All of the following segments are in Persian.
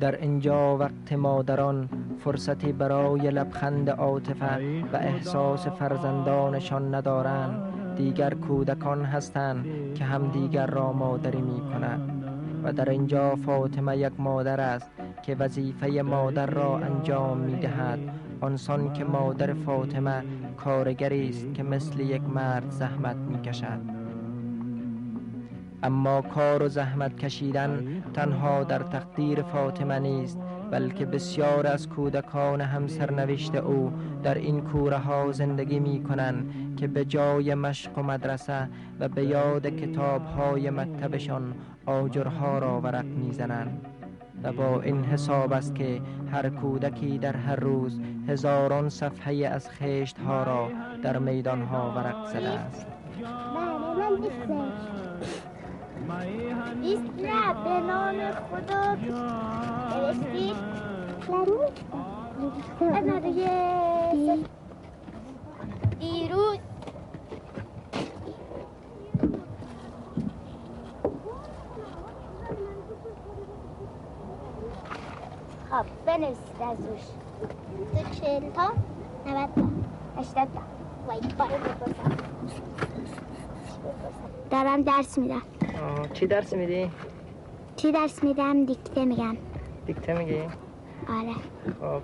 در اینجا وقت مادران فرصتی برای لبخند عاطفه و احساس فرزندانشان ندارند. دیگر کودکان هستند که هم دیگر را مادری می کنند و در اینجا فاطمه یک مادر است که وظیفه مادر را انجام می دهد آنسان که مادر فاطمه کارگری است که مثل یک مرد زحمت می کشد اما کار و زحمت کشیدن تنها در تقدیر فاطمه نیست بلکه بسیار از کودکان هم سرنوشت او در این کوره ها زندگی می کنند که به جای مشق و مدرسه و به یاد کتاب های مکتبشان آجرها را ورق می زنند و با این حساب است که هر کودکی در هر روز هزاران صفحه از خشت ها را در میدان ها ورق زده است. ایست نه به نام خدا. نوشتید دیروز. خب بنویسید از روش. تو چهل تا نوت تا. هشتاد تا. وای دارم درس میدم. چی درس میدی؟ چی درس میدم دیکته میگم دیکته میگی؟ آره خب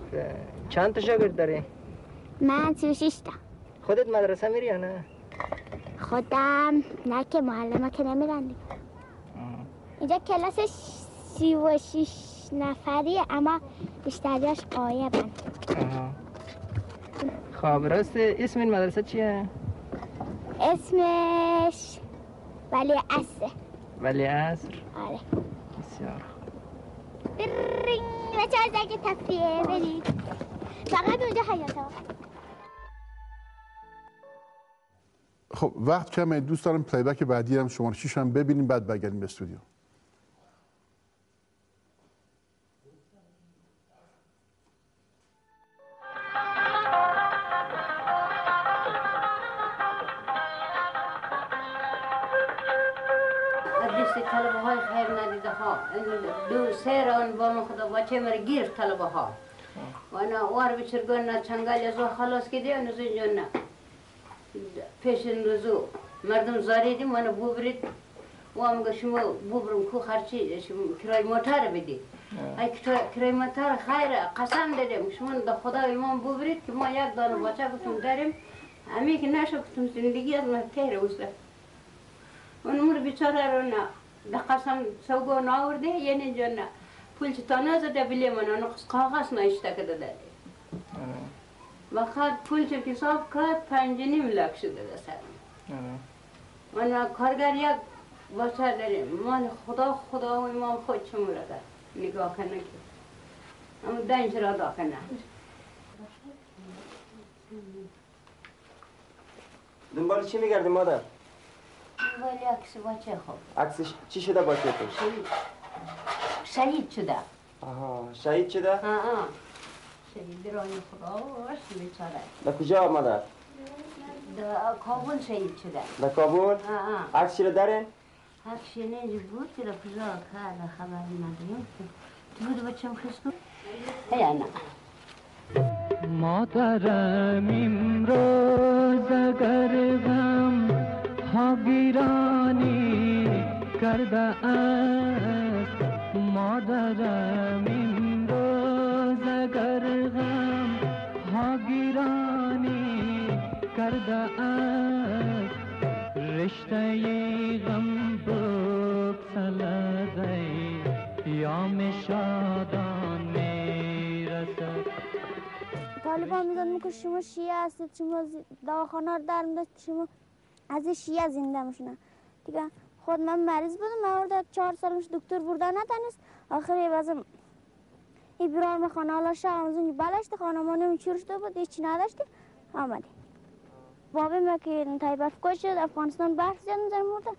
چند تا شاگرد داری؟ من سی و شیش تا خودت مدرسه میری یا نه؟ خودم نه که معلمه که نمیرن دیگه اینجا کلاس سی و شیش نفریه اما بیشتریاش قایبن خب راست اسم این مدرسه چیه؟ اسمش ولی اصره ولی اصر؟ آره بسیار برینگ بچه از اگه تفریه برید فقط اونجا حیاتا خب وقت کمه دوست دارم پلیبک بعدی هم شما شیش هم ببینیم بعد برگردیم به استودیو طلبه های خیر ندیده ها. دو سه ران با من خدا بچه مر گیر طلبه ها و انا وار بچرگان نه چنگل از خلاص کردی انا اینجا نه پیش روزو مردم زاریدیم وانا بوبرید و هم شما بوبرم کو خرچی کرای موتر بدی. ای کرای موتر خیر قسم دادیم شما دا خدا ایمان بوبرید که ما یک دانه بچه بتون داریم. همی که نشو بتون زندگی از من تهره وسته اون مر بیچاره رو نه به قسم سوگو ناورده یعنی جن پول چه تانه زده بلی من اونو کاغذ نایشته کده داده. وقت پول چه حساب کرد پنج نیم لک شده ده سر. من کارگر یک بچه داریم. مال خدا خدا و امام خود چه مرده نگاه کنه که. اما دنج را دا کنه دنبال چی میگردی مادر؟ ولی عکس بچه خوب عکسش چی شده بچه تو؟ شهید شهید شده آها شهید شده؟ آه آه شهید رانی خدا باش بیچاره در کجا مادر؟ در کابل شهید شده در کابل؟ عکس چی داره؟ عکس نه بود که در کجا کار خبر نداریم تو بود بچم خستو هیا نه مادرم امروز اگر ها گیرانی کرده است مادرم این روز اگر غم ها گیرانی کرده است رشته غم بکسلده یا شادان می‌رسد طالبان میدن که شما شیعه در از شیعه زنده میشنن دیگه خود من مریض بودم من چهار سالش دکتر بردن نتنست آخر بازم ابرار خانه حالا شب از اون بلشت خانمانه چورشته بود هیچی نداشتی آمدی بابی ما که تای برف کش شد؟ افغانستان برف زیاد میزن مرده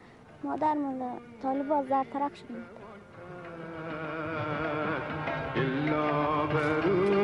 مادر مال طالب زر ترک شد برو.